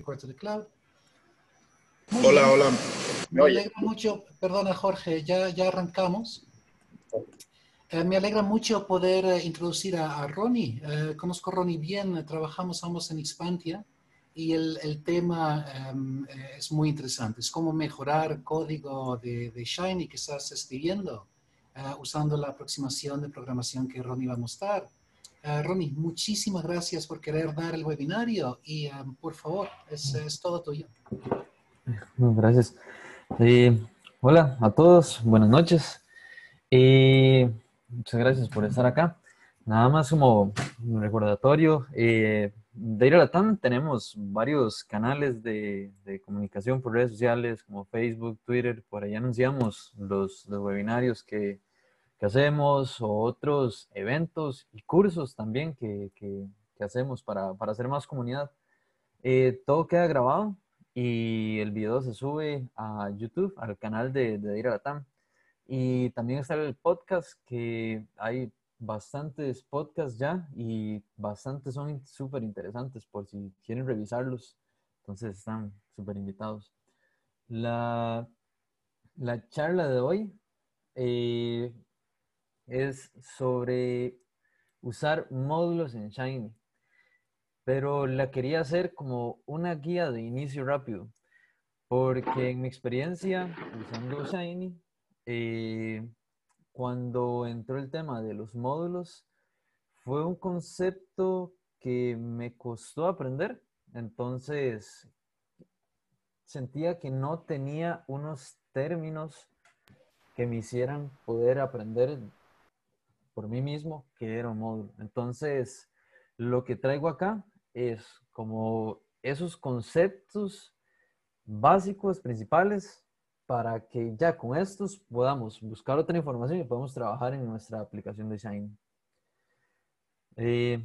Cuarto de Cloud. hola, hola. Me, alegra mucho, perdona Jorge, ya, ya arrancamos. Eh, me alegra mucho poder eh, introducir a, Ronnie. Eh, conozco a Ronnie bien, trabajamos ambos en Expantia y el, el tema em, es muy interesante. Es cómo mejorar código de, de Shiny que estás escribiendo usando la aproximación de programación que Ronnie va a mostrar. Uh, Ronnie, muchísimas gracias por querer dar el webinario y um, por favor, es, es, todo tuyo. Gracias. Eh, hola a todos, buenas noches. Eh, muchas gracias por estar acá. Nada más como un recordatorio, eh, de ir a Latam tenemos varios canales de, de, comunicación por redes sociales como Facebook, Twitter, por ahí anunciamos los, los webinarios que, que hacemos o otros eventos y cursos también que, que, hacemos para, para, hacer más comunidad. Eh, todo queda grabado y el video se sube a YouTube, al canal de, de Dira Latam. Y también está el podcast, que hay bastantes podcasts ya y bastantes son súper interesantes por si quieren revisarlos. Entonces están súper invitados. La, la charla de hoy eh, es sobre usar módulos en Shiny. Pero la quería hacer como una guía de inicio rápido, porque en mi experiencia usando Shiny, eh, cuando entró el tema de los módulos, fue un concepto que me costó aprender. Entonces, sentía que no tenía unos términos que me hicieran poder aprender por mí mismo que era un módulo. Entonces, lo que traigo acá es como esos conceptos básicos, principales, para que ya con estos podamos buscar otra información y podamos trabajar en nuestra aplicación de Shiny. Eh,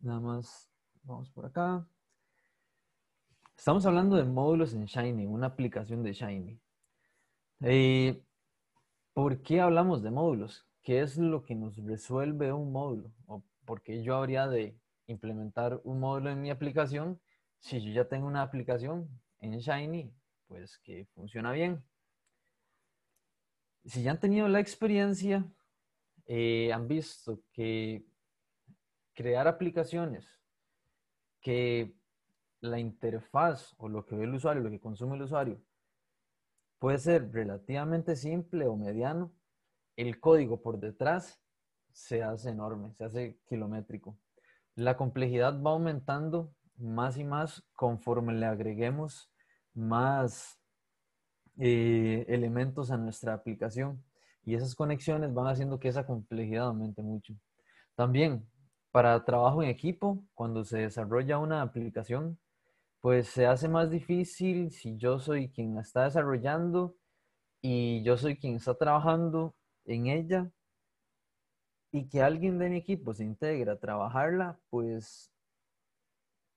nada más, vamos por acá. Estamos hablando de módulos en Shiny, una aplicación de Shiny. Eh, ¿Por qué hablamos de módulos? ¿Qué es lo que nos resuelve un módulo? ¿O por qué yo habría de implementar un módulo en mi aplicación si yo ya tengo una aplicación en Shiny, pues que funciona bien? Si ya han tenido la experiencia, eh, han visto que crear aplicaciones que la interfaz o lo que ve el usuario, lo que consume el usuario, puede ser relativamente simple o mediano, el código por detrás se hace enorme, se hace kilométrico. La complejidad va aumentando más y más conforme le agreguemos más eh, elementos a nuestra aplicación. Y esas conexiones van haciendo que esa complejidad aumente mucho. También, para trabajo en equipo, cuando se desarrolla una aplicación, pues se hace más difícil si yo soy quien está desarrollando y yo soy quien está trabajando en ella y que alguien de mi equipo se integre a trabajarla, pues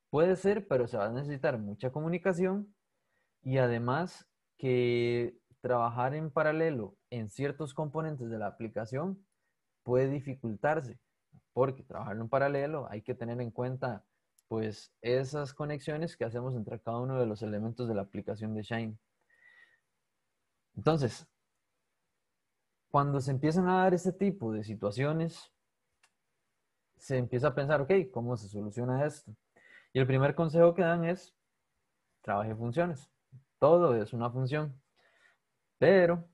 puede ser, pero se va a necesitar mucha comunicación y además que trabajar en paralelo en ciertos componentes de la aplicación puede dificultarse, porque trabajarlo en paralelo hay que tener en cuenta pues esas conexiones que hacemos entre cada uno de los elementos de la aplicación de Shine. Entonces, cuando se empiezan a dar este tipo de situaciones, se empieza a pensar, ok, ¿cómo se soluciona esto? Y el primer consejo que dan es, trabaje funciones. Todo es una función. Pero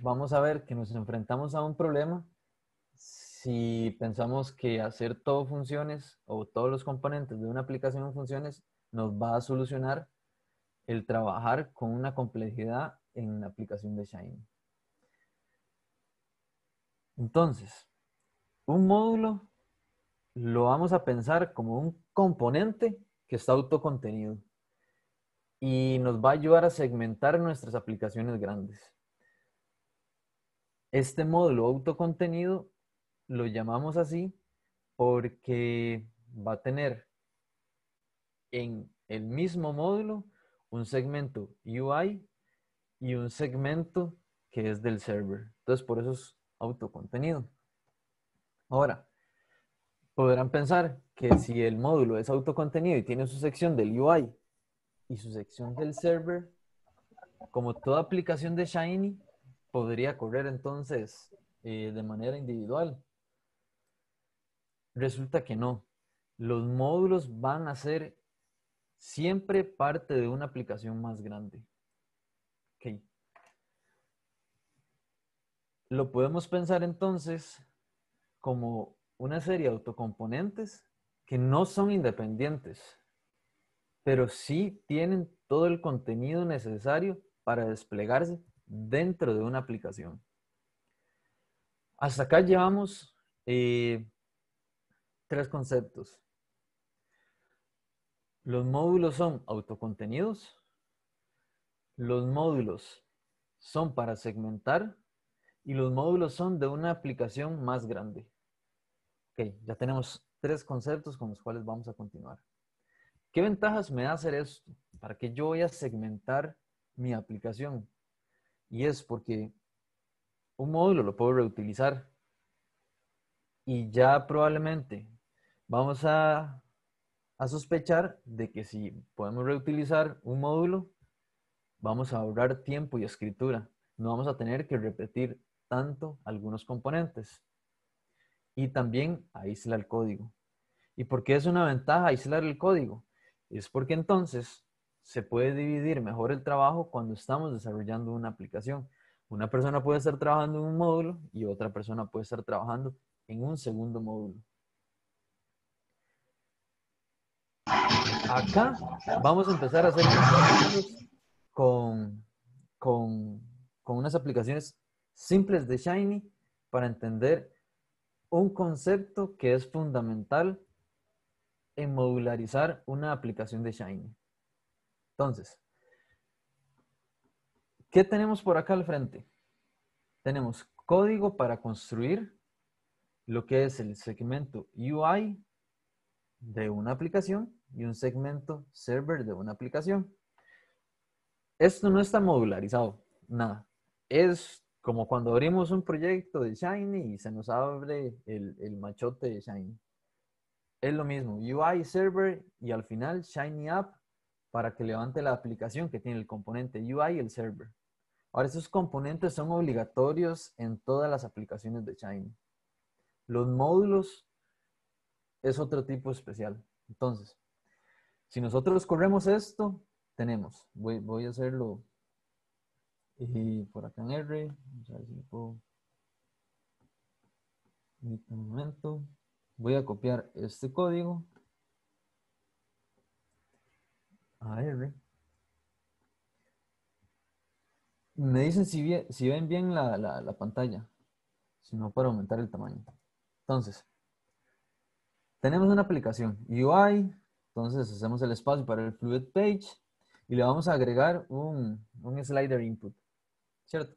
vamos a ver que nos enfrentamos a un problema si pensamos que hacer todo funciones o todos los componentes de una aplicación en funciones nos va a solucionar el trabajar con una complejidad en la aplicación de Shine. Entonces, un módulo lo vamos a pensar como un componente que está autocontenido y nos va a ayudar a segmentar nuestras aplicaciones grandes. Este módulo autocontenido lo llamamos así porque va a tener en el mismo módulo un segmento UI y un segmento que es del server. Entonces, por eso es autocontenido. Ahora, podrán pensar que si el módulo es autocontenido y tiene su sección del UI y su sección del server, como toda aplicación de Shiny, podría correr entonces eh, de manera individual. Resulta que no. Los módulos van a ser siempre parte de una aplicación más grande. Okay. Lo podemos pensar entonces como una serie de autocomponentes que no son independientes, pero sí tienen todo el contenido necesario para desplegarse dentro de una aplicación. Hasta acá llevamos eh, tres conceptos. Los módulos son autocontenidos, los módulos son para segmentar y los módulos son de una aplicación más grande. Ok, ya tenemos tres conceptos con los cuales vamos a continuar. ¿Qué ventajas me da hacer esto? ¿Para qué yo voy a segmentar mi aplicación? Y es porque un módulo lo puedo reutilizar y ya probablemente vamos a, a sospechar de que si podemos reutilizar un módulo, vamos a ahorrar tiempo y escritura. No vamos a tener que repetir tanto algunos componentes y también aísla el código. ¿Y por qué es una ventaja aislar el código? Es porque entonces se puede dividir mejor el trabajo cuando estamos desarrollando una aplicación. Una persona puede estar trabajando en un módulo y otra persona puede estar trabajando en un segundo módulo. Acá vamos a empezar a hacer con, con, con unas aplicaciones simples de Shiny para entender un concepto que es fundamental en modularizar una aplicación de Shiny. Entonces, ¿qué tenemos por acá al frente? Tenemos código para construir lo que es el segmento UI de una aplicación y un segmento server de una aplicación. Esto no está modularizado, nada. Es como cuando abrimos un proyecto de Shiny y se nos abre el, machote de Shiny. Es lo mismo, UI server y al final Shiny App para que levante la aplicación que tiene el componente UI y el server. Ahora, esos componentes son obligatorios en todas las aplicaciones de Shiny. Los módulos es otro tipo especial. Entonces, si nosotros corremos esto, tenemos, voy, voy a hacerlo y por acá en R, vamos. En este momento voy a copiar este código a R. Me dicen si, si ven bien la, la pantalla, si no para aumentar el tamaño. Entonces, tenemos una aplicación UI, entonces hacemos el espacio para el Fluid Page y le vamos a agregar un, un slider input. ¿Cierto?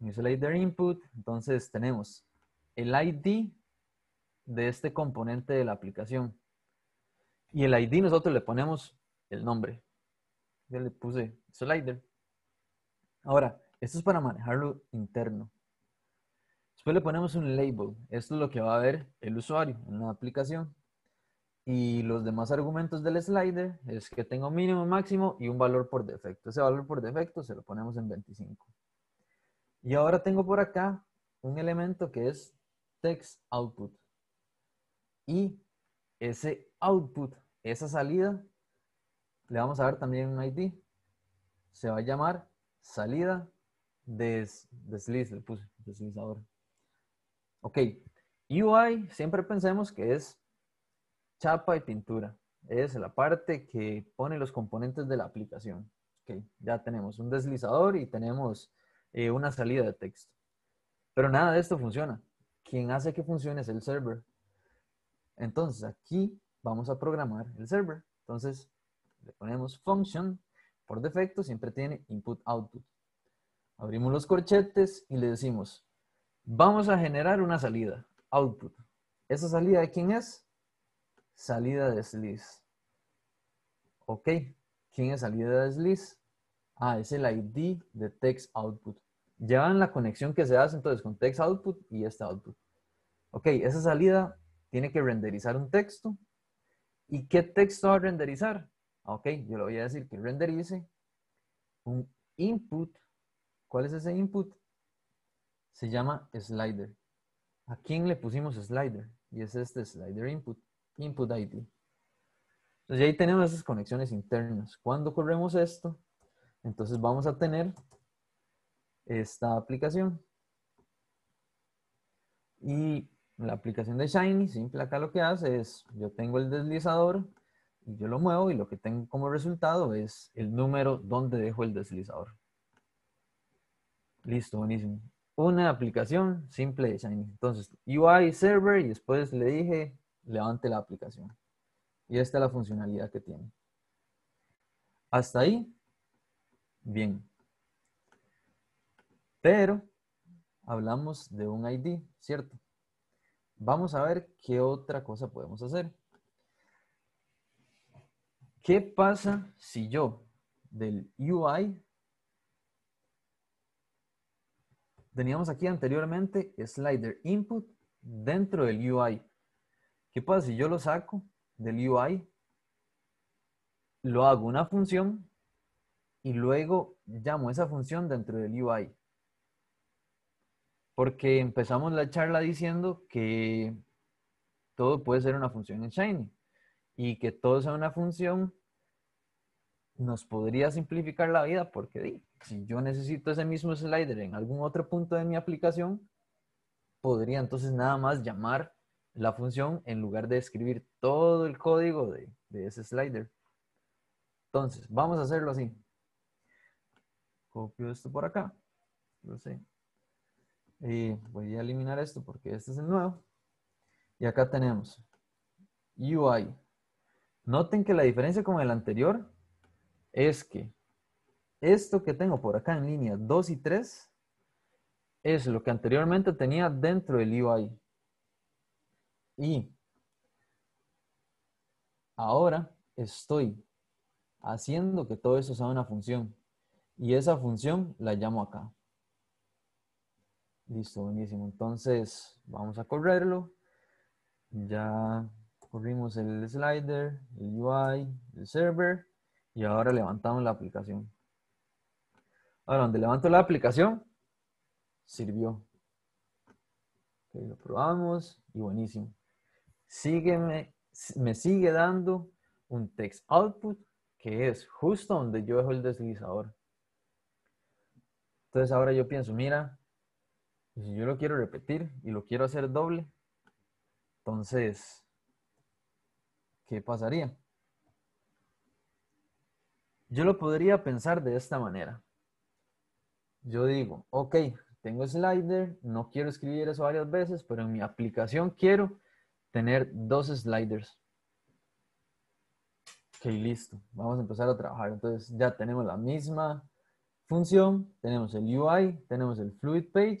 En slider input, entonces tenemos el ID de este componente de la aplicación. Y el ID nosotros le ponemos el nombre. Yo le puse slider. Ahora, esto es para manejarlo interno. Después le ponemos un label. Esto es lo que va a ver el usuario en la aplicación. Y los demás argumentos del slider es que tengo mínimo, máximo y un valor por defecto. Ese valor por defecto se lo ponemos en 25. Y ahora tengo por acá un elemento que es text output. Y ese output, esa salida, le vamos a dar también un ID. Se va a llamar salida des, desliz, le puse deslizador. Ok, UI siempre pensemos que es chapa y pintura. Es la parte que pone los componentes de la aplicación. Ok, ya tenemos un deslizador y tenemos eh, una salida de texto. Pero nada de esto funciona. Quien hace que funcione es el server. Entonces aquí vamos a programar el server. Entonces le ponemos function. Por defecto siempre tiene input-output. Abrimos los corchetes y le decimos, vamos a generar una salida, output. ¿Esa salida de quién es? Salida de Slice. Ok. ¿Quién es salida de Slice? Ah, es el ID de text output. Llevan la conexión que se hace entonces con text output y este output. Ok, esa salida tiene que renderizar un texto. ¿Y qué texto va a renderizar? Ah, ok, yo le voy a decir que renderice un input. ¿Cuál es ese input? Se llama slider. ¿A quién le pusimos slider? Y es este slider input, input ID. Entonces ahí tenemos esas conexiones internas. Cuando corremos esto, entonces vamos a tener esta aplicación. Y la aplicación de Shiny, simple acá lo que hace es, yo tengo el deslizador y yo lo muevo y lo que tengo como resultado es el número donde dejo el deslizador. Listo, buenísimo. Una aplicación simple de Shiny. Entonces, UI server y después le dije, levante la aplicación. Y esta es la funcionalidad que tiene. Hasta ahí, bien. Pero hablamos de un ID, ¿cierto? Vamos a ver qué otra cosa podemos hacer. ¿Qué pasa si yo del UI teníamos aquí anteriormente slider input dentro del UI? ¿Qué pasa si yo lo saco del UI, lo hago una función y luego llamo esa función dentro del UI. Porque empezamos la charla diciendo que todo puede ser una función en Shiny y que todo sea una función nos podría simplificar la vida porque si yo necesito ese mismo slider en algún otro punto de mi aplicación, podría entonces nada más llamar la función en lugar de escribir todo el código de, ese slider. Entonces, vamos a hacerlo así. Copio esto por acá. Lo sé. Y voy a eliminar esto porque este es el nuevo. Y acá tenemos UI. Noten que la diferencia con el anterior es que esto que tengo por acá en línea 2 y 3 es lo que anteriormente tenía dentro del UI. Y ahora estoy haciendo que todo eso sea una función. Y esa función la llamo acá. Listo, buenísimo. Entonces, vamos a correrlo. Ya corrimos el slider, el UI, el server. Y ahora levantamos la aplicación. Ahora, donde levanto la aplicación, sirvió. lo probamos y buenísimo sígueme, me sigue dando un text output que es justo donde yo dejo el deslizador. Entonces ahora yo pienso, mira, si yo lo quiero repetir y lo quiero hacer doble, entonces, ¿qué pasaría? Yo lo podría pensar de esta manera. Yo digo, ok, tengo slider, no quiero escribir eso varias veces, pero en mi aplicación quiero tener dos sliders. Ok, listo. Vamos a empezar a trabajar. Entonces ya tenemos la misma función, tenemos el UI, tenemos el fluid page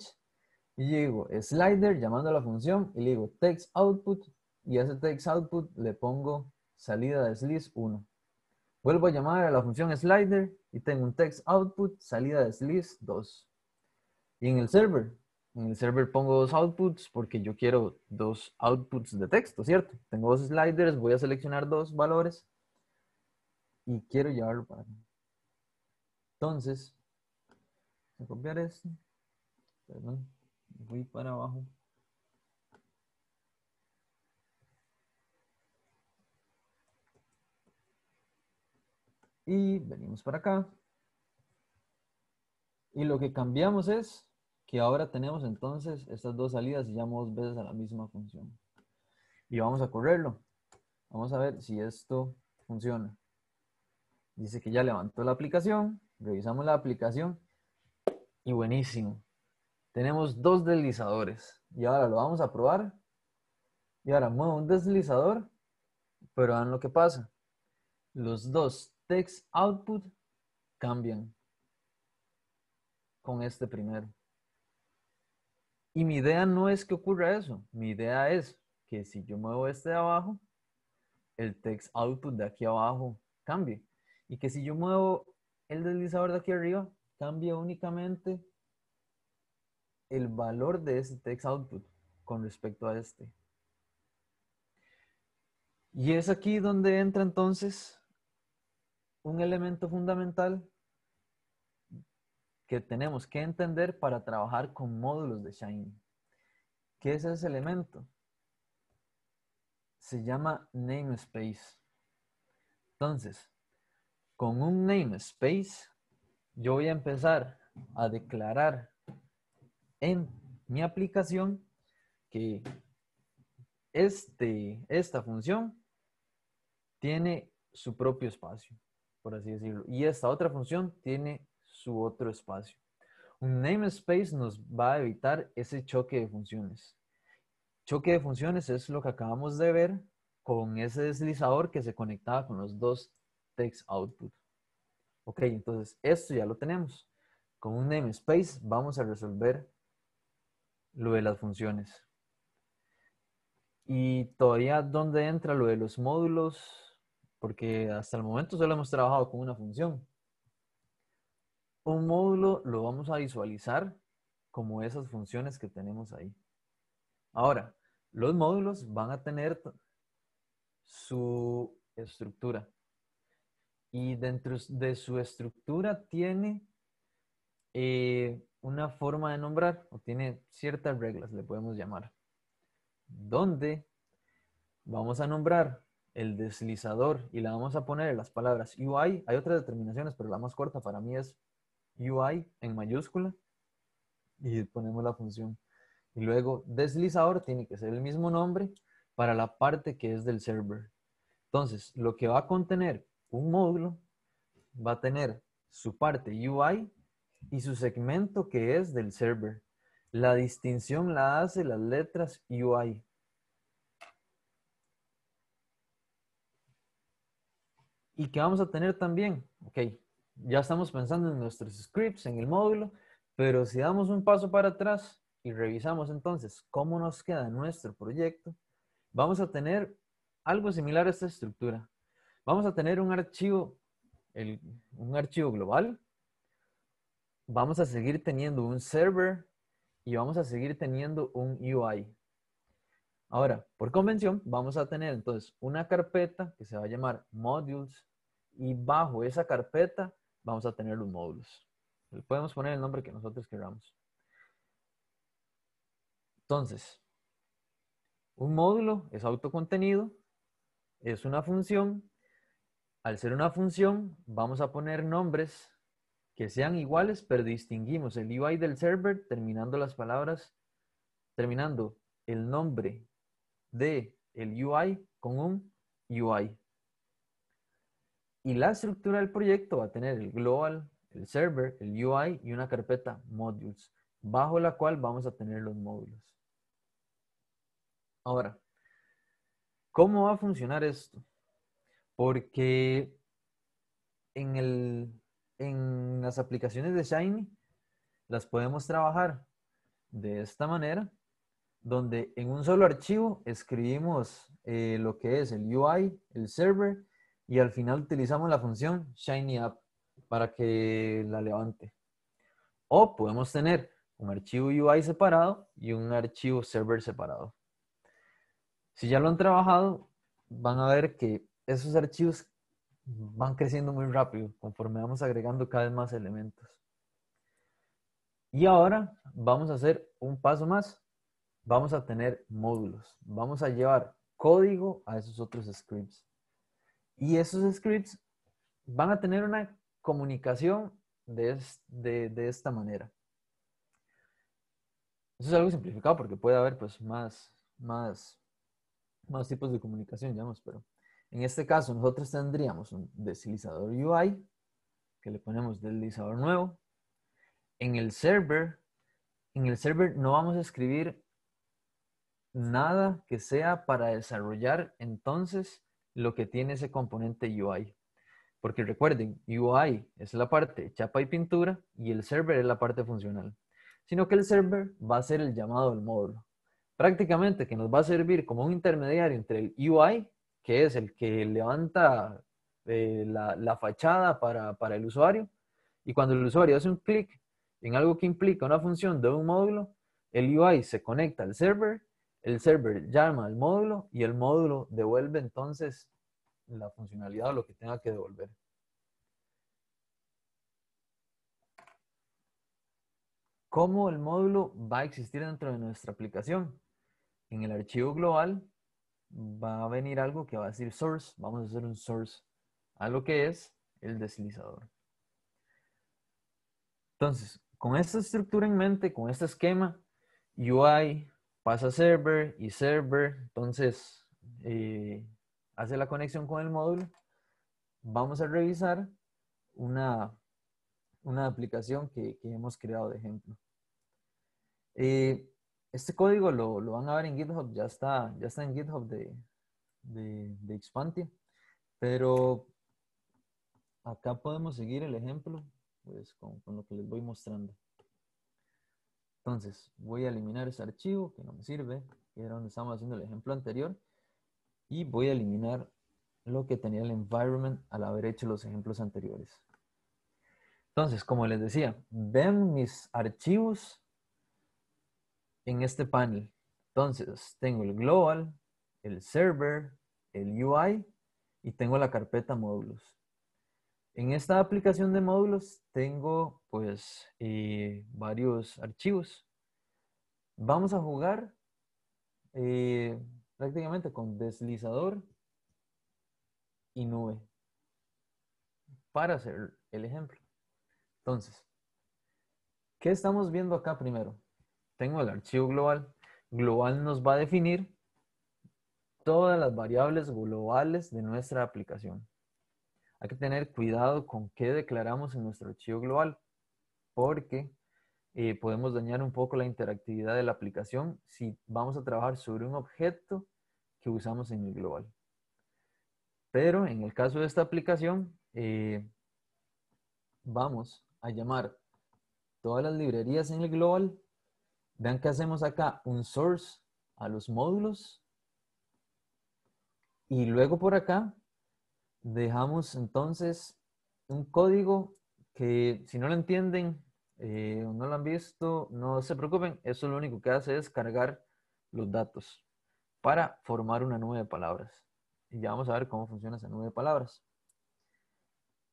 y digo slider llamando a la función y le digo text output y a ese text output le pongo salida de slice 1. Vuelvo a llamar a la función slider y tengo un text output, salida de slice 2. Y en el server en el server pongo dos outputs porque yo quiero dos outputs de texto, ¿cierto? Tengo dos sliders, voy a seleccionar dos valores y quiero llevarlo para acá. Entonces, a copiar esto. Perdón, voy para abajo. Y venimos para acá. Y lo que cambiamos es que ahora tenemos entonces estas dos salidas y llamamos dos veces a la misma función. Y vamos a correrlo. Vamos a ver si esto funciona. Dice que ya levantó la aplicación. Revisamos la aplicación. Y buenísimo. Tenemos dos deslizadores. Y ahora lo vamos a probar. Y ahora muevo un deslizador. Pero vean lo que pasa. Los dos text output cambian con este primero. Y mi idea no es que ocurra eso. Mi idea es que si yo muevo este de abajo, el text output de aquí abajo cambie. Y que si yo muevo el deslizador de aquí arriba, cambie únicamente el valor de ese text output con respecto a este. Y es aquí donde entra entonces un elemento fundamental que tenemos que entender para trabajar con módulos de Shiny. ¿Qué es ese elemento? Se llama namespace. Entonces, con un namespace, yo voy a empezar a declarar en mi aplicación que este, esta función tiene su propio espacio, por así decirlo. Y esta otra función tiene su otro espacio. Un namespace nos va a evitar ese choque de funciones. Choque de funciones es lo que acabamos de ver con ese deslizador que se conectaba con los dos text output. Ok, entonces esto ya lo tenemos. Con un namespace vamos a resolver lo de las funciones. Y todavía dónde entra lo de los módulos, porque hasta el momento solo hemos trabajado con una función. Un módulo lo vamos a visualizar como esas funciones que tenemos ahí. Ahora, los módulos van a tener su estructura. Y dentro de su estructura tiene eh, una forma de nombrar o tiene ciertas reglas, le podemos llamar, donde vamos a nombrar el deslizador y le vamos a poner las palabras UI. Hay otras determinaciones, pero la más corta para mí es UI en mayúscula y ponemos la función. Y luego deslizador tiene que ser el mismo nombre para la parte que es del server. Entonces, lo que va a contener un módulo va a tener su parte UI y su segmento que es del server. La distinción la hace las letras UI. ¿Y qué vamos a tener también? Ok, ya estamos pensando en nuestros scripts, en el módulo, pero si damos un paso para atrás y revisamos entonces cómo nos queda nuestro proyecto, vamos a tener algo similar a esta estructura. Vamos a tener un archivo, un archivo global vamos a seguir teniendo un server y vamos a seguir teniendo un UI. Ahora, por convención, vamos a tener entonces una carpeta que se va a llamar modules y bajo esa carpeta vamos a tener los módulos. Le podemos poner el nombre que nosotros queramos. Entonces, un módulo es autocontenido, es una función. Al ser una función, vamos a poner nombres que sean iguales, pero distinguimos el UI del server terminando las palabras, terminando el nombre de el UI con un UI. Y la estructura del proyecto va a tener el global, el server, el UI y una carpeta modules, bajo la cual vamos a tener los módulos. Ahora, ¿cómo va a funcionar esto? Porque en el en las aplicaciones de Shiny las podemos trabajar de esta manera, donde en un solo archivo escribimos eh, lo que es el UI, el server, y al final utilizamos la función Shiny App para que la levante. O podemos tener un archivo UI separado y un archivo server separado. Si ya lo han trabajado, van a ver que esos archivos van creciendo muy rápido conforme vamos agregando cada vez más elementos. Y ahora vamos a hacer un paso más. Vamos a tener módulos. Vamos a llevar código a esos otros scripts. Y esos scripts van a tener una comunicación de, de, esta manera. Eso es algo simplificado porque puede haber pues más, más, más tipos de comunicación, digamos, pero en este caso, nosotros tendríamos un deslizador UI, que le ponemos deslizador nuevo. En el server, en el server no vamos a escribir nada que sea para desarrollar entonces lo que tiene ese componente UI. Porque recuerden, UI es la parte chapa y pintura y el server es la parte funcional. Sino que el server va a ser el llamado del módulo. Prácticamente que nos va a servir como un intermediario entre el UI que es el que levanta eh, la, fachada para, para, el usuario. Y cuando el usuario hace un clic en algo que implica una función de un módulo, el UI se conecta al server, el server llama al módulo y el módulo devuelve entonces la funcionalidad o lo que tenga que devolver. ¿Cómo el módulo va a existir dentro de nuestra aplicación? En el archivo global va a venir algo que va a decir source. Vamos a hacer un source a lo que es el deslizador. Entonces, con esta estructura en mente, con este esquema, UI pasa a server y server, entonces eh, hace la conexión con el módulo. Vamos a revisar una, una aplicación que, hemos creado de ejemplo. Eh, este código lo, van a ver en GitHub, ya está, ya está en GitHub de, de, de Expantia, pero acá podemos seguir el ejemplo pues, con, con, lo que les voy mostrando. Entonces, voy a eliminar ese archivo que no me sirve, que era donde estábamos haciendo el ejemplo anterior, y voy a eliminar lo que tenía el environment al haber hecho los ejemplos anteriores. Entonces, como les decía, ven mis archivos en este panel. Entonces, tengo el global, el server, el UI y tengo la carpeta módulos. En esta aplicación de módulos tengo pues eh, varios archivos. Vamos a jugar eh, prácticamente con deslizador y nube para hacer el ejemplo. Entonces, ¿qué estamos viendo acá primero? Tengo el archivo global. Global nos va a definir todas las variables globales de nuestra aplicación hay que tener cuidado con qué declaramos en nuestro archivo global, porque eh, podemos dañar un poco la interactividad de la aplicación si vamos a trabajar sobre un objeto que usamos en el global. Pero en el caso de esta aplicación, eh, vamos a llamar todas las librerías en el global. Vean que hacemos acá un source a los módulos. Y luego por acá dejamos entonces un código que si no lo entienden eh, o no lo han visto, no se preocupen, eso lo único que hace es cargar los datos para formar una nube de palabras. Y ya vamos a ver cómo funciona esa nube de palabras.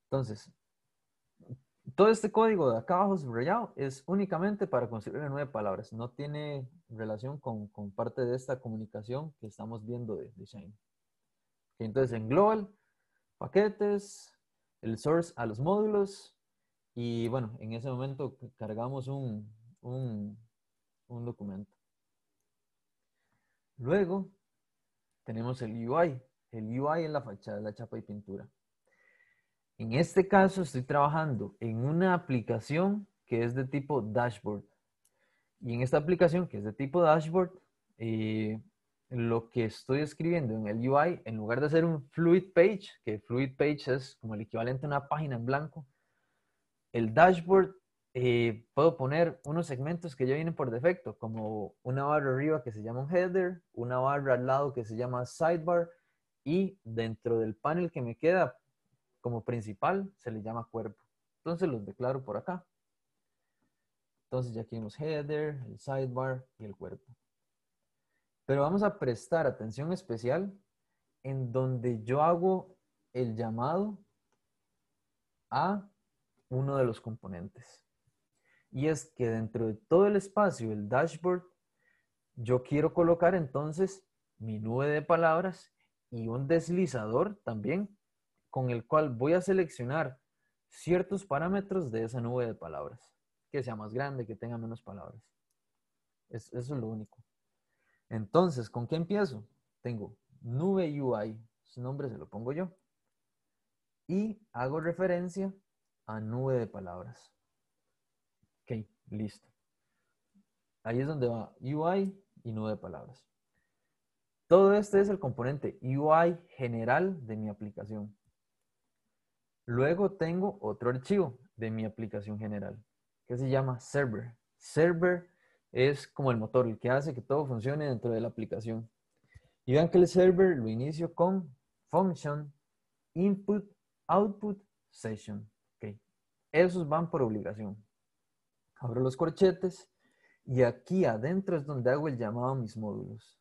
Entonces, todo este código de acá abajo subrayado es únicamente para construir de palabras. No tiene relación con, parte de esta comunicación que estamos viendo de, de Entonces, en global paquetes, el source a los módulos y bueno, en ese momento cargamos un, un, documento. Luego tenemos el UI. El UI en la fachada, la chapa y pintura. En este caso estoy trabajando en una aplicación que es de tipo dashboard. Y en esta aplicación que es de tipo dashboard, eh, lo que estoy escribiendo en el UI, en lugar de hacer un fluid page, que fluid page es como el equivalente a una página en blanco, el dashboard eh, puedo poner unos segmentos que ya vienen por defecto, como una barra arriba que se llama un header, una barra al lado que se llama sidebar, y dentro del panel que me queda como principal se le llama cuerpo. Entonces los declaro por acá. Entonces ya aquí vemos header, el sidebar y el cuerpo. Pero vamos a prestar atención especial en donde yo hago el llamado a uno de los componentes. Y es que dentro de todo el espacio, el dashboard, yo quiero colocar entonces mi nube de palabras y un deslizador también con el cual voy a seleccionar ciertos parámetros de esa nube de palabras. Que sea más grande, que tenga menos palabras. eso es lo único. Entonces, ¿con qué empiezo? Tengo nube UI, su nombre se lo pongo yo. Y hago referencia a nube de palabras. Ok, listo. Ahí es donde va UI y nube de palabras. Todo este es el componente UI general de mi aplicación. Luego tengo otro archivo de mi aplicación general que se llama server. Server es como el motor, el que hace que todo funcione dentro de la aplicación. Y vean que el server lo inicio con function input output session. Okay. Esos van por obligación. Abro los corchetes y aquí adentro es donde hago el llamado a mis módulos.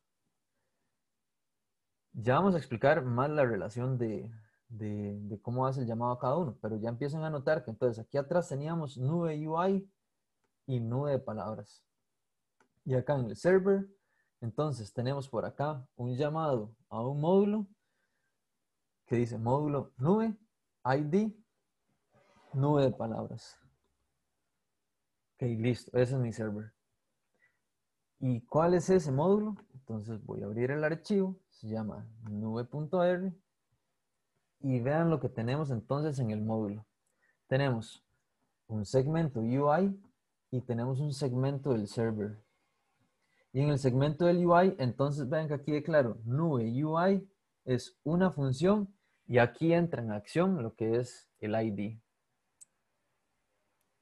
Ya vamos a explicar más la relación de, de, cómo hace el llamado a cada uno, pero ya empiezan a notar que entonces aquí atrás teníamos nube UI y nube de palabras. Y acá en el server, entonces tenemos por acá un llamado a un módulo que dice módulo nube, ID, nube de palabras. Ok, listo, ese es mi server. ¿Y cuál es ese módulo? Entonces voy a abrir el archivo, se llama nube.r y vean lo que tenemos entonces en el módulo. Tenemos un segmento UI y tenemos un segmento del server. Y en el segmento del UI, entonces vean que aquí declaro nube UI es una función y aquí entra en acción lo que es el ID.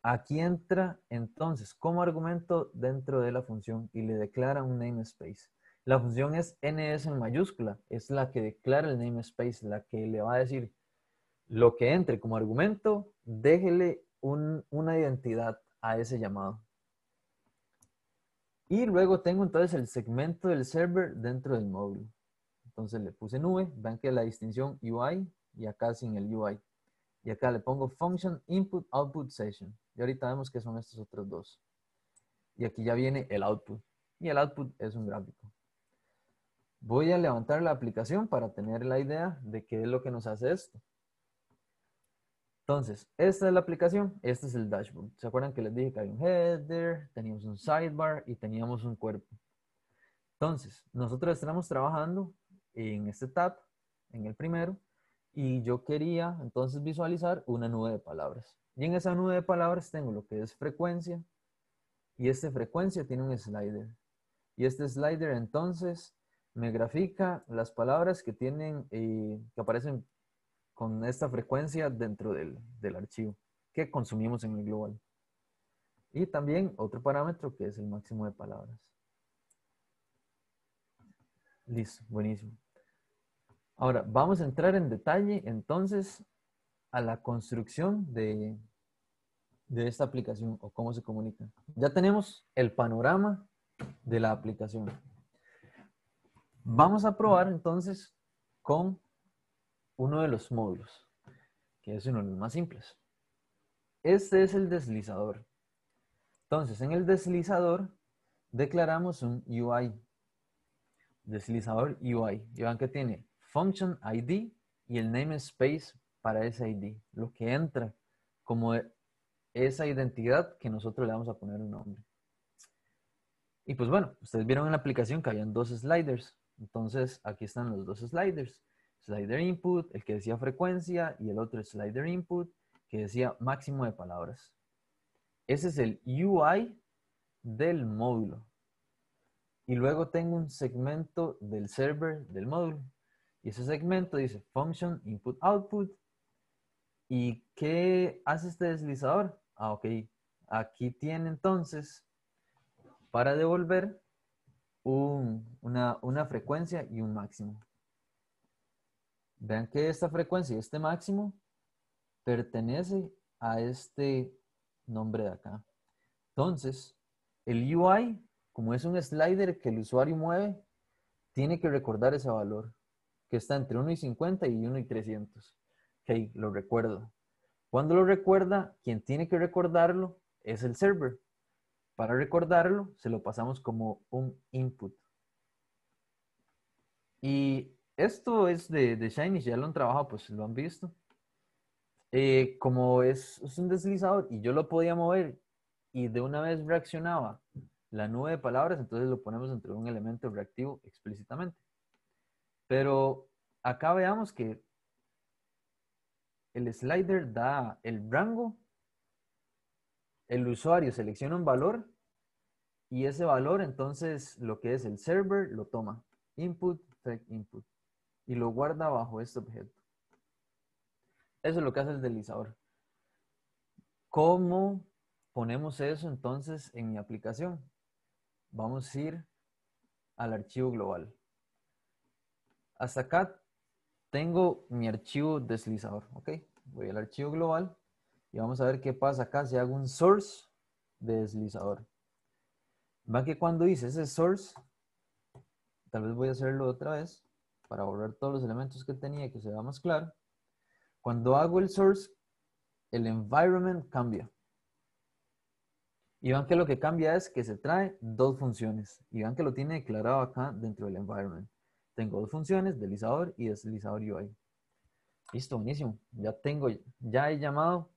Aquí entra entonces como argumento dentro de la función y le declara un namespace. La función es ns en mayúscula, es la que declara el namespace, la que le va a decir lo que entre como argumento, déjele una identidad a ese llamado. Y luego tengo entonces el segmento del server dentro del módulo. Entonces le puse nube, vean que la distinción UI y acá sin el UI. Y acá le pongo function input output session. Y ahorita vemos que son estos otros dos. Y aquí ya viene el output. Y el output es un gráfico. Voy a levantar la aplicación para tener la idea de qué es lo que nos hace esto. Entonces, esta es la aplicación, este es el dashboard. ¿Se acuerdan que les dije que hay un header, teníamos un sidebar y teníamos un cuerpo? Entonces, nosotros estamos trabajando en este tab, en el primero, y yo quería entonces visualizar una nube de palabras. Y en esa nube de palabras tengo lo que es frecuencia, y esta frecuencia tiene un slider. Y este slider entonces me grafica las palabras que tienen, eh, que aparecen con esta frecuencia dentro del, del archivo que consumimos en el global. Y también otro parámetro que es el máximo de palabras. Listo, buenísimo. Ahora, vamos a entrar en detalle entonces a la construcción de, de esta aplicación o cómo se comunica. Ya tenemos el panorama de la aplicación. Vamos a probar entonces con uno de los módulos, que es uno de los más simples. Este es el deslizador. Entonces, en el deslizador declaramos un UI. Deslizador UI. Y vean que tiene function ID y el namespace para ese ID. Lo que entra como esa identidad que nosotros le vamos a poner un nombre. Y pues bueno, ustedes vieron en la aplicación que habían dos sliders. Entonces, aquí están los dos sliders. Slider input, el que decía frecuencia, y el otro slider input, que decía máximo de palabras. Ese es el UI del módulo. Y luego tengo un segmento del server del módulo. Y ese segmento dice function input output. ¿Y qué hace este deslizador? Ah, ok. Aquí tiene entonces para devolver una, una frecuencia y un máximo. Vean que esta frecuencia y este máximo pertenece a este nombre de acá. Entonces, el UI, como es un slider que el usuario mueve, tiene que recordar ese valor, que está entre 1 y 50 y 1 y 300. Ok, lo recuerdo. Cuando lo recuerda, quien tiene que recordarlo es el server. Para recordarlo, se lo pasamos como un input. Y esto es de, de Shiny, ya lo han trabajado, pues lo han visto. Eh, como es, un deslizador y yo lo podía mover y de una vez reaccionaba la nube de palabras, entonces lo ponemos dentro de un elemento reactivo explícitamente. Pero acá veamos que el slider da el rango el usuario selecciona un valor y ese valor entonces lo que es el server lo toma. Input, fake input. Y lo guarda bajo este objeto. Eso es lo que hace el deslizador. ¿Cómo ponemos eso entonces en mi aplicación? Vamos a ir al archivo global. Hasta acá tengo mi archivo deslizador, ¿ok? Voy al archivo global y vamos a ver qué pasa acá si hago un source de deslizador. Van que cuando hice ese source, tal vez voy a hacerlo otra vez. para borrar todos los elementos que tenía que se vea más claro. Cuando hago el source, el environment cambia. Y vean que lo que cambia es que se trae dos funciones. Y vean que lo tiene declarado acá dentro del environment. Tengo dos funciones, deslizador y deslizador UI. Listo, buenísimo. Ya tengo, ya he llamado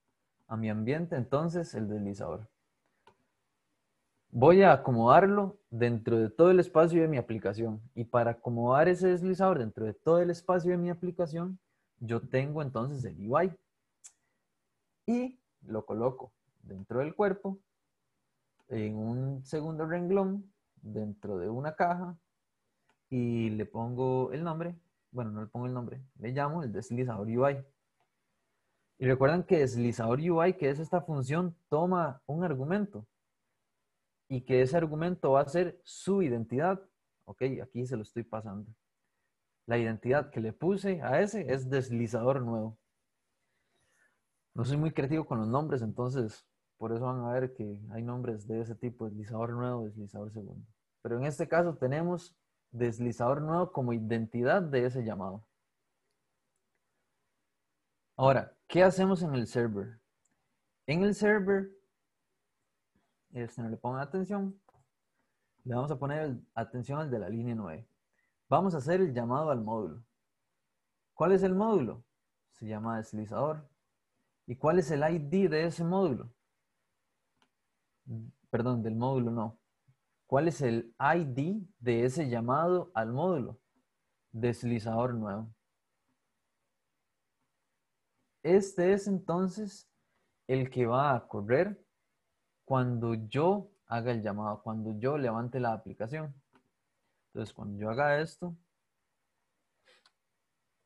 a mi ambiente entonces el deslizador. Voy a acomodarlo dentro de todo el espacio de mi aplicación. Y para acomodar ese deslizador dentro de todo el espacio de mi aplicación, yo tengo entonces el UI. Y lo coloco dentro del cuerpo, en un segundo renglón, dentro de una caja, y le pongo el nombre. Bueno, no le pongo el nombre, le llamo el deslizador UI. Y recuerdan que deslizador UI, que es esta función, toma un argumento y que ese argumento va a ser su identidad. Ok, aquí se lo estoy pasando. La identidad que le puse a ese es deslizador nuevo. No soy muy creativo con los nombres, entonces por eso van a ver que hay nombres de ese tipo, deslizador nuevo, deslizador segundo. Pero en este caso tenemos deslizador nuevo como identidad de ese llamado. Ahora, ¿qué hacemos en el server? En el server este, no le pongan atención. Le vamos a poner atención al de la línea 9. Vamos a hacer el llamado al módulo. ¿Cuál es el módulo? Se llama deslizador. ¿Y cuál es el ID de ese módulo? Perdón, del módulo no. ¿Cuál es el ID de ese llamado al módulo? Deslizador nuevo. Este es entonces el que va a correr cuando yo haga el llamado, cuando yo levante la aplicación. Entonces, cuando yo haga esto,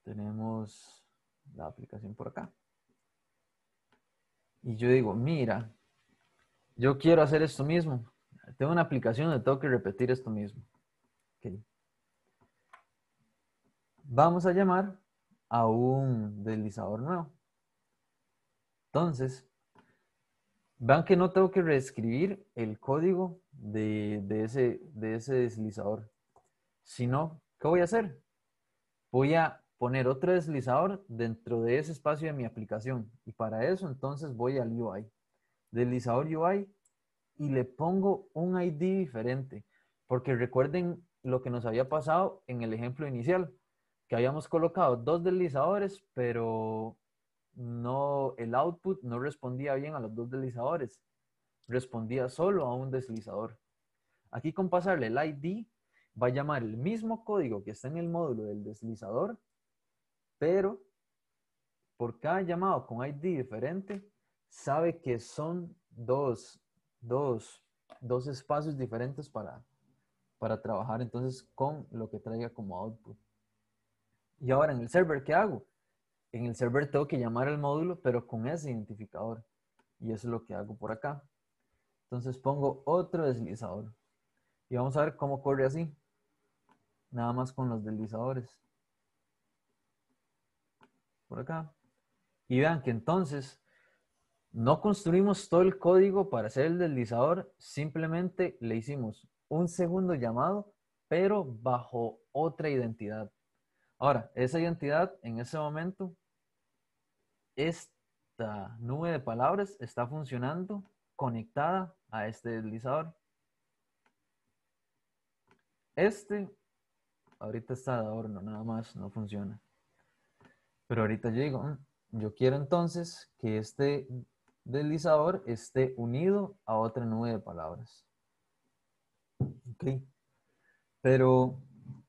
tenemos la aplicación por acá. Y yo digo, mira, yo quiero hacer esto mismo. Tengo una aplicación donde tengo que repetir esto mismo. Vamos a llamar a un deslizador nuevo. Entonces, Vean que no tengo que reescribir el código de, ese, de ese deslizador. Sino, ¿qué voy a hacer? Voy a poner otro deslizador dentro de ese espacio de mi aplicación. Y para eso entonces voy al UI. Deslizador UI y le pongo un ID diferente. Porque recuerden lo que nos había pasado en el ejemplo inicial, que habíamos colocado dos deslizadores, pero no, el output no respondía bien a los dos deslizadores, respondía solo a un deslizador. Aquí con pasarle el ID va a llamar el mismo código que está en el módulo del deslizador, pero por cada llamado con ID diferente, sabe que son dos, dos, dos espacios diferentes para, para trabajar entonces con lo que traiga como output. Y ahora en el server, ¿qué hago? En el server tengo que llamar al módulo, pero con ese identificador. Y eso es lo que hago por acá. Entonces pongo otro deslizador. Y vamos a ver cómo corre así. Nada más con los deslizadores. Por acá. Y vean que entonces no construimos todo el código para hacer el deslizador. Simplemente le hicimos un segundo llamado, pero bajo otra identidad. Ahora, esa identidad en ese momento esta nube de palabras está funcionando conectada a este deslizador. Este ahorita está de adorno, nada más, no funciona. Pero ahorita yo digo, mm, yo quiero entonces que este deslizador esté unido a otra nube de palabras. Ok. Pero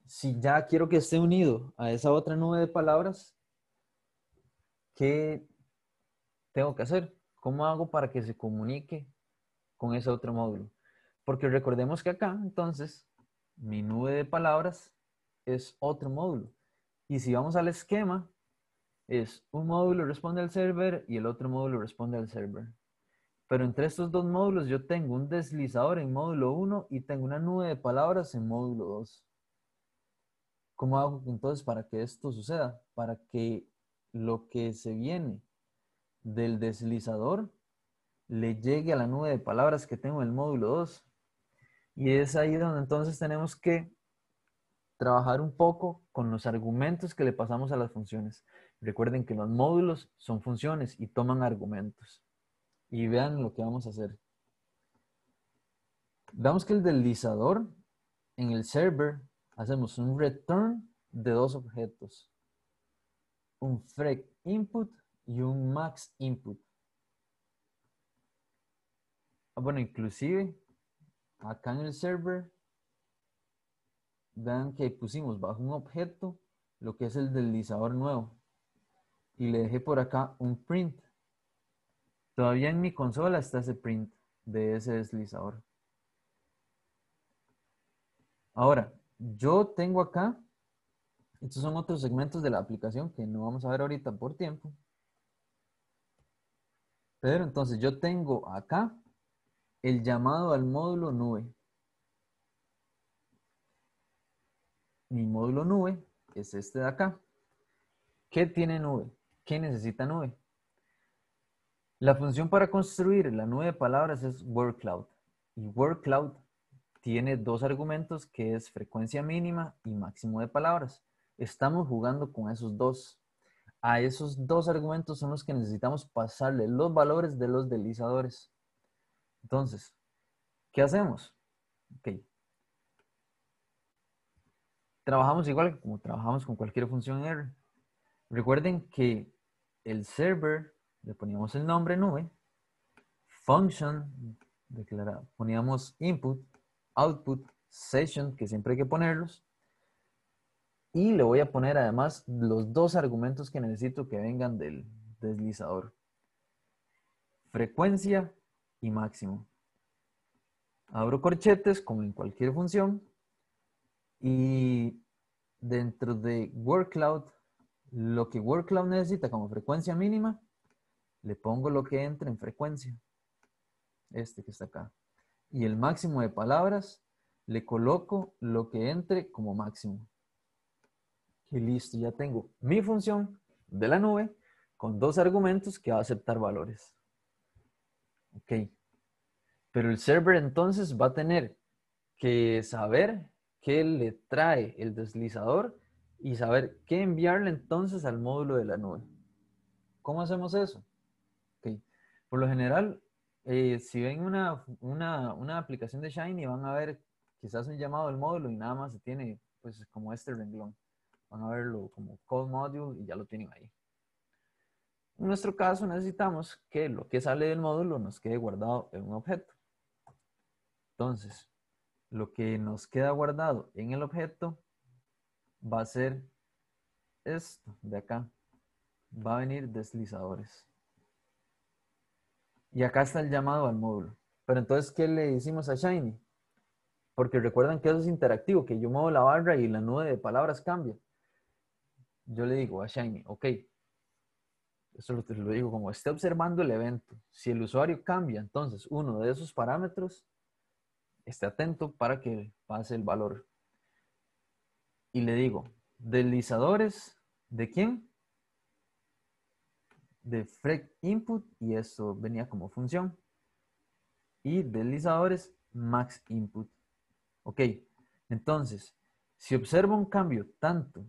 si ya quiero que esté unido a esa otra nube de palabras, ¿qué tengo que hacer? ¿Cómo hago para que se comunique con ese otro módulo? Porque recordemos que acá, entonces, mi nube de palabras es otro módulo. Y si vamos al esquema, es un módulo responde al server y el otro módulo responde al server. Pero entre estos dos módulos yo tengo un deslizador en módulo 1 y tengo una nube de palabras en módulo 2. ¿Cómo hago entonces para que esto suceda? Para que lo que se viene del deslizador le llegue a la nube de palabras que tengo en el módulo 2. Y es ahí donde entonces tenemos que trabajar un poco con los argumentos que le pasamos a las funciones. Recuerden que los módulos son funciones y toman argumentos. Y vean lo que vamos a hacer. Veamos que el deslizador en el server hacemos un return de dos objetos. Un frec input y un max input. Ah, bueno, inclusive acá en el server vean que pusimos bajo un objeto lo que es el deslizador nuevo. Y le dejé por acá un print. Todavía en mi consola está ese print de ese deslizador. Ahora, yo tengo acá, estos son otros segmentos de la aplicación que no vamos a ver ahorita por tiempo. Pero entonces yo tengo acá el llamado al módulo nube. mi módulo nube es este de acá. ¿Qué tiene nube? ¿Qué necesita nube? La función para construir la nube de palabras es WordCloud. Y WordCloud tiene dos argumentos que es frecuencia mínima y máximo de palabras. Estamos jugando con esos dos. A esos dos argumentos son los que necesitamos pasarle los valores de los deslizadores. Entonces, ¿qué hacemos? Ok, trabajamos igual como trabajamos con cualquier función R. Recuerden que el server, le poníamos el nombre nube, function, declara, poníamos input, output, session, que siempre hay que ponerlos, y le voy a poner además los dos argumentos que necesito que vengan del deslizador. Frecuencia y máximo. Abro corchetes como en cualquier función y dentro de WordCloud, lo que WordCloud necesita como frecuencia mínima, le pongo lo que entra en frecuencia. Este que está acá. Y el máximo de palabras, le coloco lo que entre como máximo. Y listo, ya tengo mi función de la nube con dos argumentos que va a aceptar valores. Ok. Pero el server entonces va a tener que saber qué le trae el deslizador y saber qué enviarle entonces al módulo de la nube. ¿Cómo hacemos eso? Por lo general, eh, si ven una, una, aplicación de Shiny, van a ver quizás un llamado al módulo y nada más se tiene pues como este renglón. Van a verlo como code module y ya lo tienen ahí. En nuestro caso necesitamos que lo que sale del módulo nos quede guardado en un objeto. Entonces, lo que nos queda guardado en el objeto va a ser esto de acá. Va a venir deslizadores. Y acá está el llamado al módulo. Pero entonces, ¿qué le decimos a Shiny? Porque recuerdan que eso es interactivo, que yo muevo la barra y la nube de palabras cambia. Yo le digo a Shiny, ok, eso lo, digo como esté observando el evento. Si el usuario cambia, entonces uno de esos parámetros, esté atento para que pase el valor. Y le digo, deslizadores, ¿de quién? De frec input y eso venía como función. Y deslizadores max input. Ok, entonces, si observo un cambio tanto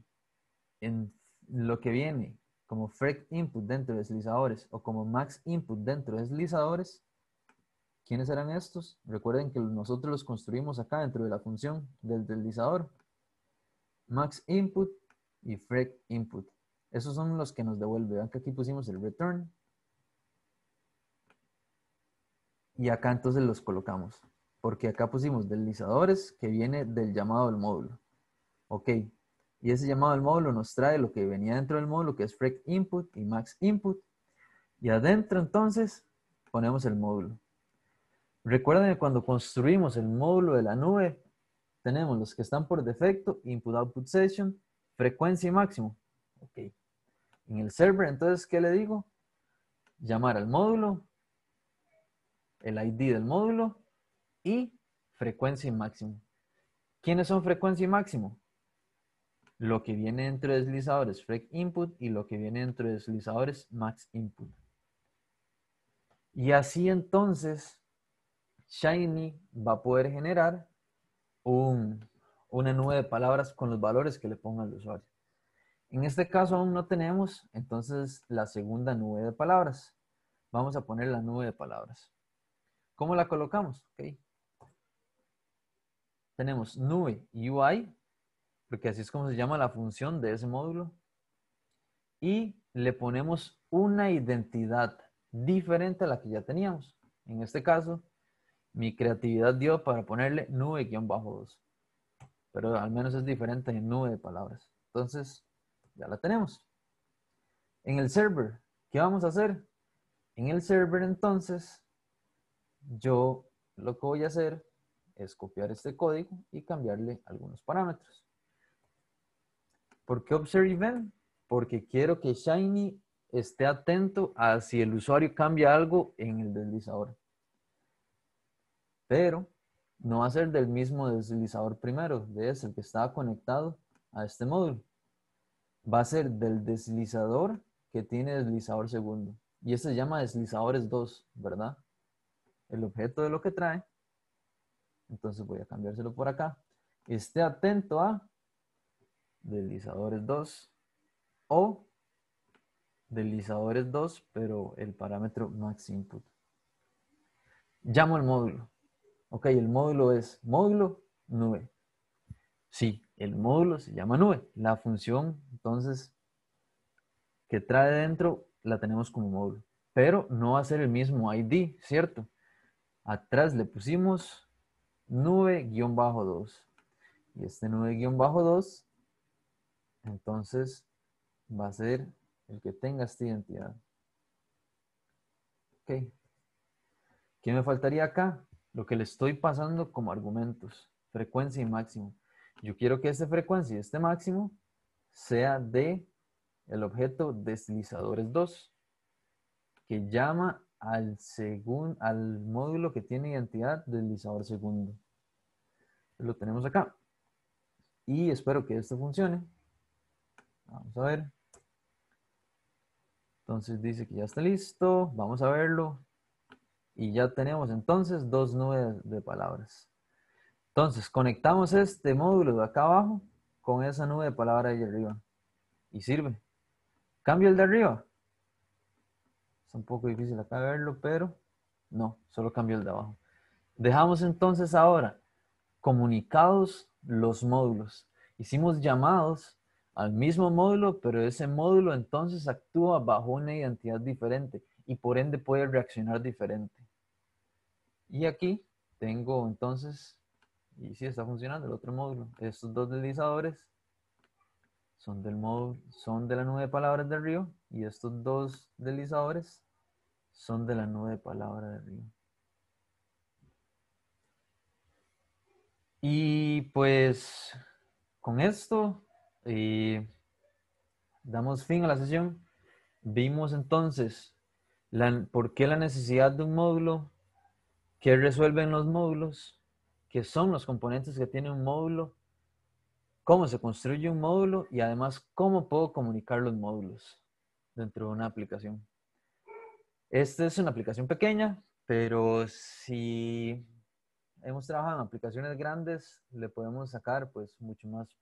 en lo que viene como frec input dentro de deslizadores o como max input dentro de deslizadores, ¿Quiénes eran estos? Recuerden que nosotros los construimos acá dentro de la función del deslizador. Max input y frec input. Esos son los que nos devuelve. Vean que aquí pusimos el return. Y acá entonces los colocamos. Porque acá pusimos deslizadores que viene del llamado del módulo. Ok. Y ese llamado del módulo nos trae lo que venía dentro del módulo, que es frec input y max input. Y adentro entonces ponemos el módulo. Recuerden que cuando construimos el módulo de la nube, tenemos los que están por defecto, input output session, frecuencia y máximo. Ok. En el server, entonces, ¿qué le digo? Llamar al módulo, el ID del módulo y frecuencia y máximo. ¿Quiénes son frecuencia y máximo? Lo que viene entre deslizadores frec input y lo que viene entre deslizadores max input. Y así entonces Shiny va a poder generar un, una nube de palabras con los valores que le ponga el usuario. En este caso aún no tenemos, entonces, la segunda nube de palabras. Vamos a poner la nube de palabras. ¿Cómo la colocamos? Okay. Tenemos nube UI, porque así es como se llama la función de ese módulo. Y le ponemos una identidad diferente a la que ya teníamos. En este caso, mi creatividad dio para ponerle nube-2. Pero al menos es diferente en nube de palabras. Entonces, ya la tenemos. En el server, ¿qué vamos a hacer? En el server, entonces, yo lo que voy a hacer es copiar este código y cambiarle algunos parámetros. ¿Por qué observe? Porque quiero que Shiny esté atento a si el usuario cambia algo en el deslizador. Pero no va a ser del mismo deslizador primero, de ese, el que estaba conectado a este módulo. Va a ser del deslizador que tiene deslizador segundo. Y ese se llama deslizadores 2, ¿verdad? El objeto de lo que trae. Entonces voy a cambiárselo por acá. Esté atento a deslizadores 2 o deslizadores 2, pero el parámetro max input. Llamo el módulo. Ok, el módulo es módulo nube. Sí, el módulo se llama nube. La función, entonces, que trae dentro, la tenemos como módulo. Pero no va a ser el mismo ID, ¿cierto? Atrás le pusimos nube-2. Y este nube-2, entonces, va a ser el que tenga esta identidad. Ok. ¿Qué me faltaría acá? Lo que le estoy pasando como argumentos. Frecuencia y máximo. Yo quiero que esta frecuencia y este máximo sea de el objeto deslizadores 2, que llama al, al módulo que tiene identidad deslizador segundo. Lo tenemos acá. Y espero que esto funcione. Vamos a ver. Entonces dice que ya está listo. Vamos a verlo. Y ya tenemos entonces dos nubes de palabras. Entonces, conectamos este módulo de acá abajo con esa nube de palabras ahí arriba. Y sirve. Cambio el de arriba. Es un poco difícil acá verlo, pero no, solo cambio el de abajo. Dejamos entonces ahora comunicados los módulos. Hicimos llamados al mismo módulo, pero ese módulo entonces actúa bajo una identidad diferente y por ende puede reaccionar diferente. Y aquí tengo entonces, y si está funcionando el otro módulo, estos dos deslizadores son del módulo, son de la nube de palabras del río y estos dos deslizadores son de la nube de palabras del río. Y pues con esto y damos fin a la sesión. Vimos entonces por qué la necesidad de un módulo, qué resuelven los módulos, qué son los componentes que tiene un módulo, cómo se construye un módulo y además cómo puedo comunicar los módulos dentro de una aplicación. Esta es una aplicación pequeña, pero si hemos trabajado en aplicaciones grandes, le podemos sacar pues mucho más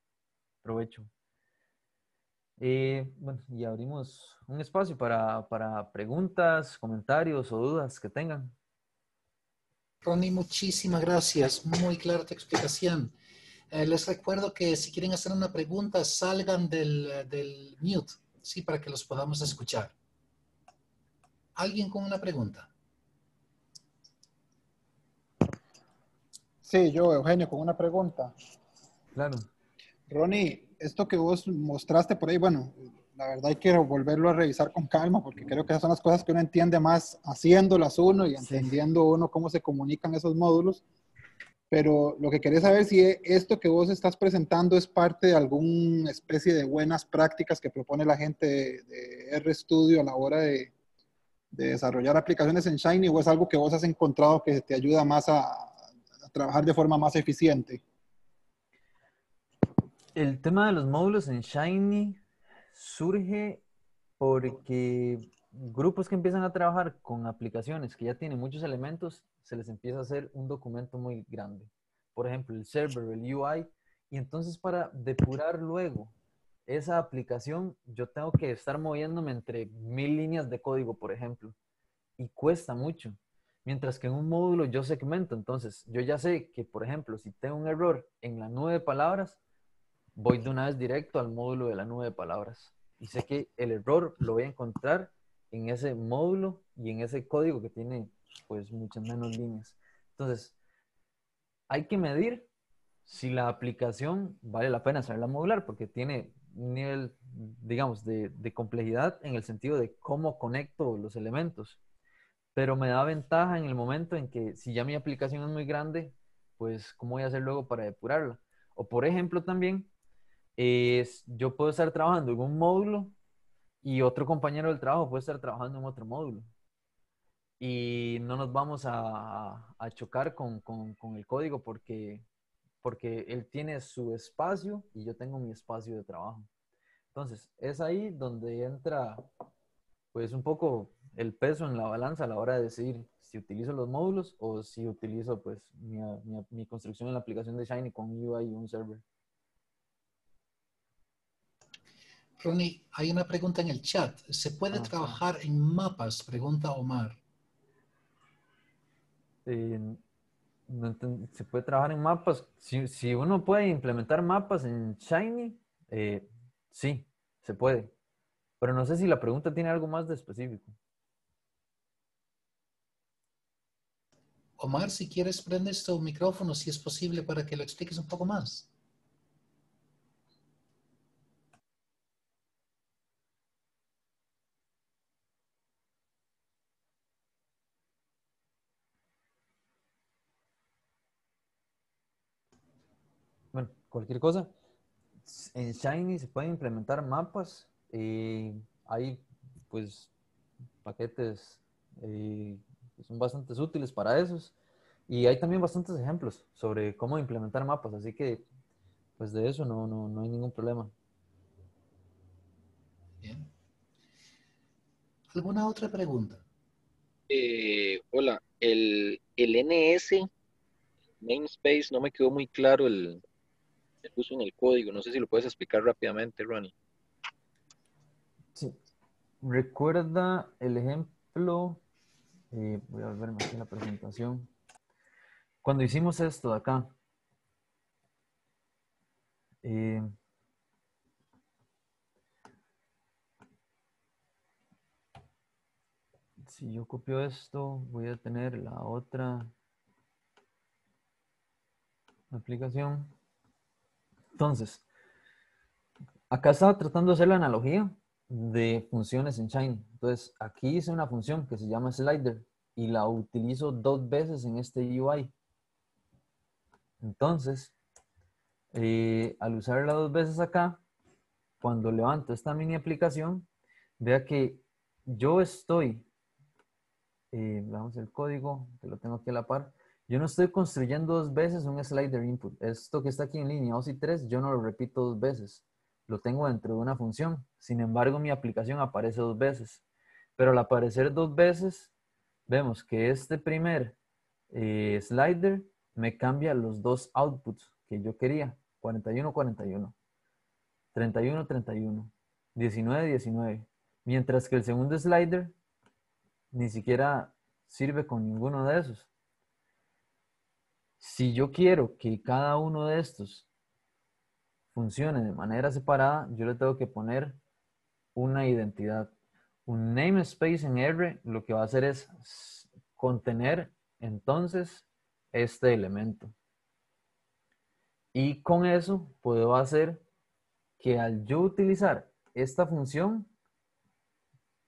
provecho. Eh, bueno, y abrimos un espacio para, preguntas, comentarios o dudas que tengan. Ronnie, muchísimas gracias. Muy clara tu explicación. Eh, les recuerdo que si quieren hacer una pregunta, salgan del, del mute, sí, para que los podamos escuchar. ¿Alguien con una pregunta? Sí, yo, Eugenio, con una pregunta. Claro. Ronnie, esto que vos mostraste por ahí, bueno, la verdad hay que volverlo a revisar con calma porque creo que esas son las cosas que uno entiende más haciéndolas uno y entendiendo uno cómo se comunican esos módulos. Pero lo que quería saber si esto que vos estás presentando es parte de alguna especie de buenas prácticas que propone la gente de, RStudio a la hora de, de, desarrollar aplicaciones en Shiny o es algo que vos has encontrado que te ayuda más a, a trabajar de forma más eficiente el tema de los módulos en Shiny surge porque grupos que empiezan a trabajar con aplicaciones que ya tienen muchos elementos, se les empieza a hacer un documento muy grande. Por ejemplo, el server, el UI, Y entonces para depurar luego esa aplicación, yo tengo que estar moviéndome entre mil líneas de código, por ejemplo, y cuesta mucho. Mientras que en un módulo yo segmento, entonces yo ya sé que, por ejemplo, si tengo un error en la nube de palabras, voy de una vez directo al módulo de la nube de palabras. Y sé que el error lo voy a encontrar en ese módulo y en ese código que tiene pues muchas menos líneas. Entonces, hay que medir si la aplicación vale la pena saberla modular porque tiene un nivel, digamos, de, de complejidad en el sentido de cómo conecto los elementos pero me da ventaja en el momento en que si ya mi aplicación es muy grande, pues cómo voy a hacer luego para depurarla. O por ejemplo también, es, yo puedo estar trabajando en un módulo y otro compañero del trabajo puede estar trabajando en otro módulo. Y no nos vamos a, a chocar con, con, con, el código porque, porque él tiene su espacio y yo tengo mi espacio de trabajo. Entonces, es ahí donde entra pues un poco el peso en la balanza a la hora de decidir si utilizo los módulos o si utilizo pues mi, mi, construcción en la aplicación de Shiny con UI y un server. Ronnie, hay una pregunta en el chat. ¿Se puede trabajar en mapas? Pregunta Omar. Eh, se puede trabajar en mapas. Si, si, uno puede implementar mapas en Shiny, eh, sí, se puede. Pero no sé si la pregunta tiene algo más de específico. Omar, si quieres, prendes tu micrófono si es posible para que lo expliques un poco más. Bueno, cualquier cosa. En Shiny se pueden implementar mapas. y hay pues paquetes eh, son bastante útiles para esos. Y hay también bastantes ejemplos sobre cómo implementar mapas, así que pues de eso no, no, no hay ningún problema. Bien. ¿Alguna otra pregunta? Eh, hola, el, el NS, namespace, no me quedó muy claro el, el uso en el código. No sé si lo puedes explicar rápidamente, Ronnie. Sí. Recuerda el ejemplo eh, voy a verme aquí en la presentación. Cuando hicimos esto de acá, eh, si yo copio esto, voy a tener la otra aplicación. Entonces, acá estaba tratando de hacer la analogía de funciones en Shiny. Entonces, aquí hice una función que se llama slider y la utilizo dos veces en este UI. Entonces, eh, al usarla dos veces acá, cuando levanto esta mini aplicación, vea que yo estoy, eh, vamos el código, que lo tengo aquí a la par, yo no estoy construyendo dos veces un slider input. Esto que está aquí en línea OSI 3, yo no lo repito dos veces lo tengo dentro de una función. Sin embargo, mi aplicación aparece dos veces. Pero al aparecer dos veces, vemos que este primer eh, slider me cambia los dos outputs que yo quería. 41, 41. 31, 31. 19, 19. Mientras que el segundo slider ni siquiera sirve con ninguno de esos. Si yo quiero que cada uno de estos funcione de manera separada, yo le tengo que poner una identidad. Un namespace en R lo que va a hacer es contener entonces este elemento. Y con eso puedo hacer que al yo utilizar esta función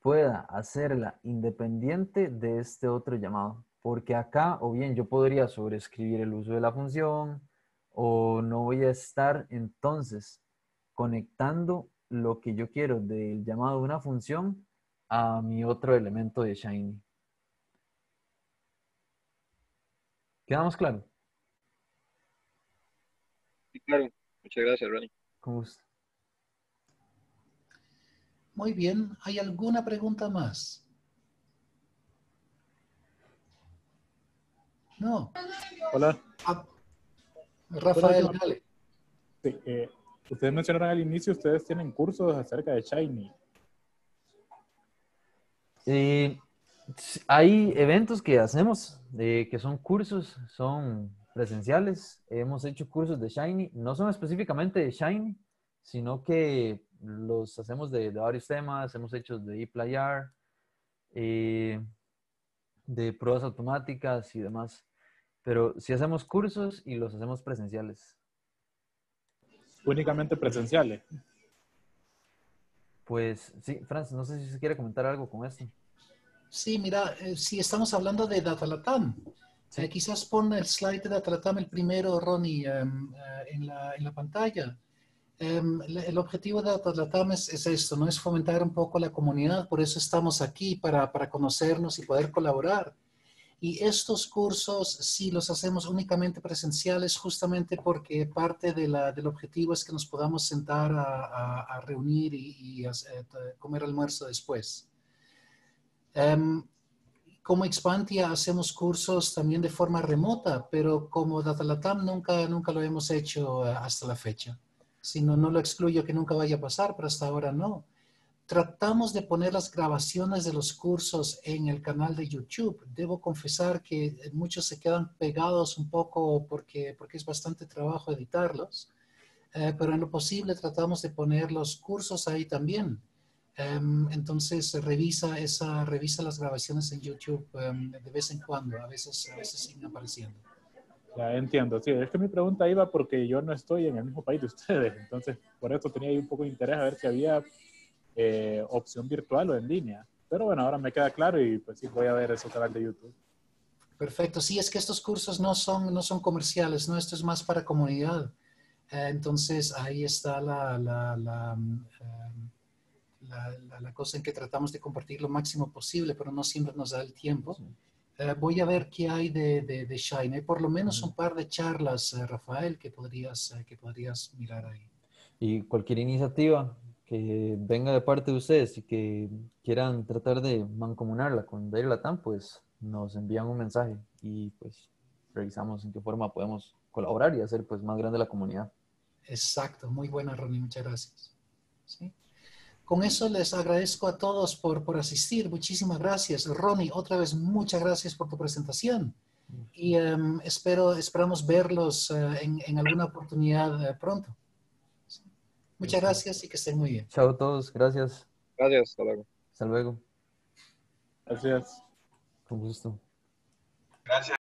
pueda hacerla independiente de este otro llamado. Porque acá, o bien yo podría sobreescribir el uso de la función, o no voy a estar entonces conectando lo que yo quiero del llamado de una función a mi otro elemento de Shiny. ¿Quedamos claro? Sí, claro. Muchas gracias, Ronnie. Con gusto. Muy bien. ¿Hay alguna pregunta más? No. Hola. Ah, Rafael, dale. eh, ustedes mencionaron al inicio, ustedes tienen cursos acerca de Shiny. Eh, hay eventos que hacemos, eh, que son cursos, son presenciales. Hemos hecho cursos de Shiny, no son específicamente de Shiny, sino que los hacemos de, varios temas. Hemos hecho de ePlayar, eh, de pruebas automáticas y demás. Pero sí hacemos cursos y los hacemos presenciales. Únicamente presenciales. Pues sí, Francis, no sé si se quiere comentar algo con esto. Sí, mira, eh, si estamos hablando de Datalatam, eh, quizás pon el slide de Datalatam el primero, Ronnie, em, eh, en, la, en, la, pantalla. Em, el objetivo de Datalatam es, es, esto, ¿no? Es fomentar un poco la comunidad, por eso estamos aquí, para, para conocernos y poder colaborar. Y estos cursos sí los hacemos únicamente presenciales justamente porque parte de la, del objetivo es que nos podamos sentar a, a, reunir y, y a, comer almuerzo después. Um, como Expantia hacemos cursos también de forma remota, pero como Datalatam nunca, nunca lo hemos hecho hasta la fecha. Si no, no lo excluyo que nunca vaya a pasar, pero hasta ahora no tratamos de poner las grabaciones de los cursos en el canal de YouTube. Debo confesar que muchos se quedan pegados un poco porque, porque es bastante trabajo editarlos, eh, pero en lo posible tratamos de poner los cursos ahí también. Um, entonces revisa, esa, revisa las grabaciones en YouTube um, de vez en cuando, a veces, a veces siguen apareciendo. Ya entiendo, sí, es que mi pregunta iba porque yo no estoy en el mismo país de ustedes, entonces por eso tenía ahí un poco de interés a ver si había eh, opción virtual o en línea. Pero bueno, ahora me queda claro y pues sí, voy a ver ese canal de YouTube. Perfecto, sí, es que estos cursos no son, no son comerciales, ¿no? Esto es más para comunidad. Eh, entonces, ahí está la, la, la, la, la, cosa en que tratamos de compartir lo máximo posible, pero no siempre nos da el tiempo. Eh, voy a ver qué hay de, de, de Shine. Hay por lo menos un par de charlas, Rafael, que podrías, que podrías mirar ahí. Y cualquier iniciativa que venga de parte de ustedes y que quieran tratar de mancomunarla con Daily Latam, pues nos envían un mensaje y pues revisamos en qué forma podemos colaborar y hacer pues más grande la comunidad. Exacto, muy buena Ronnie, muchas gracias. ¿Sí? Con eso les agradezco a todos por, por asistir, muchísimas gracias. Ronnie, otra vez muchas gracias por tu presentación y um, espero, esperamos verlos uh, en, en, alguna oportunidad uh, pronto. Muchas gracias y que estén muy bien. Chao a todos, gracias. Gracias, hasta luego. Hasta luego. Gracias. Con gusto. Gracias.